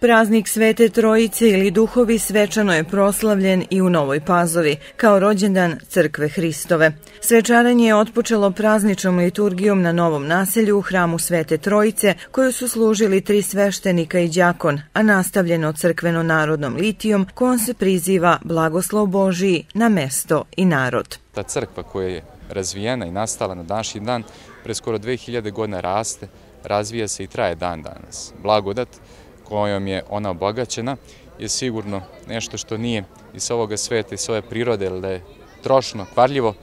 Praznik Svete Trojice ili Duhovi svečano je proslavljen i u Novoj Pazovi, kao rođendan Crkve Hristove. Svečaranje je otpočelo prazničnom liturgijom na Novom naselju u hramu Svete Trojice, koju su služili tri sveštenika i đakon, a nastavljeno crkveno-narodnom litijom, kojom se priziva blagoslov Božiji na mesto i narod. Ta crkva koja je razvijena i nastala na današnji dan, pre skoro 2000 godina raste, razvija se i traje dan danas. Blagodat kojom je ona obogaćena je sigurno nešto što nije iz ovoga sveta, iz ove prirode, ili da je trošno, kvarljivo,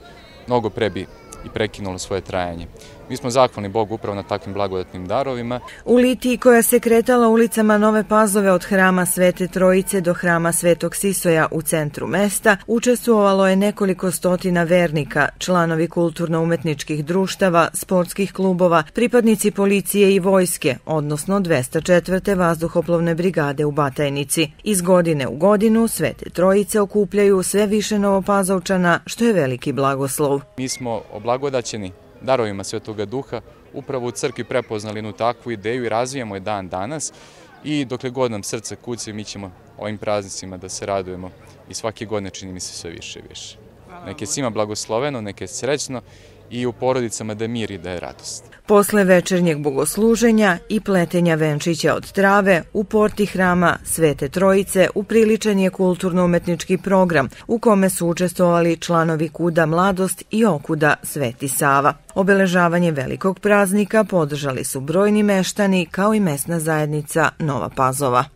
mnogo pre bi i prekinulo svoje trajanje. Mi smo zahvalni Bogu upravo na takvim blagodatnim darovima. U Litiji koja se kretala ulicama Nove Pazove od hrama Svete Trojice do hrama Svetog Sisoja u centru mesta, učestvovalo je nekoliko stotina vernika, članovi kulturno-umetničkih društava, sportskih klubova, pripadnici policije i vojske, odnosno 204. vazduhoplovne brigade u Batajnici. Iz godine u godinu Svete Trojice okupljaju sve više novopazovčana, što je veliki blagoslov. Mi smo oblagodaćeni darovima Svetoga Duha, upravo u crkvi prepoznali jednu takvu ideju i razvijamo je dan danas i dokle god nam srce kuće, mi ćemo ovim praznicima da se radujemo i svake godine čini mi se sve više i više. Neke svima blagosloveno, neke srećno i u porodicama da mir i da je radost. Posle večernjeg bogosluženja i pletenja venčića od trave, u porti hrama Svete Trojice upriličen je kulturno-umetnički program u kome su učestovali članovi Kuda Mladost i Okuda Sveti Sava. Obeležavanje velikog praznika podržali su brojni meštani kao i mesna zajednica Nova Pazova.